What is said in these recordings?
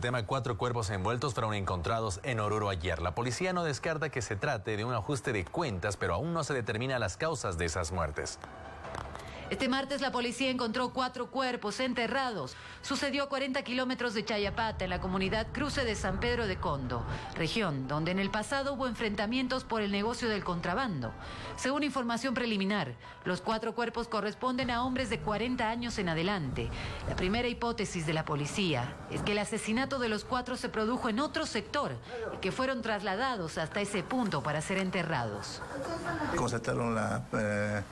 Tema cuatro cuerpos envueltos fueron encontrados en Oruro ayer. La policía no descarta que se trate de un ajuste de cuentas, pero aún no se determina las causas de esas muertes. Este martes la policía encontró cuatro cuerpos enterrados. Sucedió a 40 kilómetros de Chayapata, en la comunidad Cruce de San Pedro de Condo, región donde en el pasado hubo enfrentamientos por el negocio del contrabando. Según información preliminar, los cuatro cuerpos corresponden a hombres de 40 años en adelante. La primera hipótesis de la policía es que el asesinato de los cuatro se produjo en otro sector y que fueron trasladados hasta ese punto para ser enterrados. Constataron eh,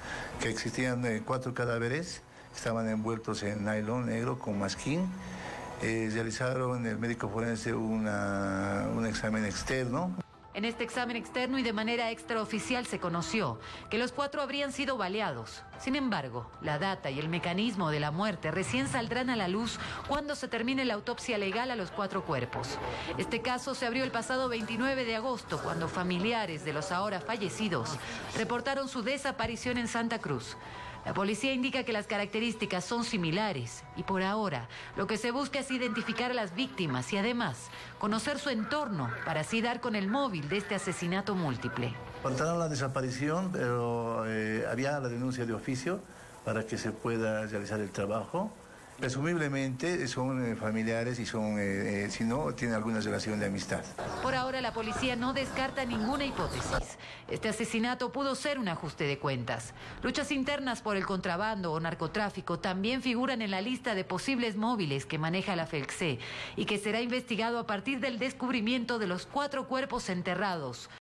que existían eh, cuatro cadáveres, estaban envueltos en nylon negro con masquín. Eh, realizaron el médico forense una, un examen externo. En este examen externo y de manera extraoficial se conoció que los cuatro habrían sido baleados. Sin embargo, la data y el mecanismo de la muerte recién saldrán a la luz cuando se termine la autopsia legal a los cuatro cuerpos. Este caso se abrió el pasado 29 de agosto cuando familiares de los ahora fallecidos reportaron su desaparición en Santa Cruz. La policía indica que las características son similares y por ahora lo que se busca es identificar a las víctimas y además conocer su entorno para así dar con el móvil de este asesinato múltiple. Contaron la desaparición, pero eh, había la denuncia de oficio para que se pueda realizar el trabajo. Presumiblemente son eh, familiares y son, eh, si no, tienen alguna relación de amistad. Por ahora la policía no descarta ninguna hipótesis. Este asesinato pudo ser un ajuste de cuentas. Luchas internas por el contrabando o narcotráfico también figuran en la lista de posibles móviles que maneja la FELCE y que será investigado a partir del descubrimiento de los cuatro cuerpos enterrados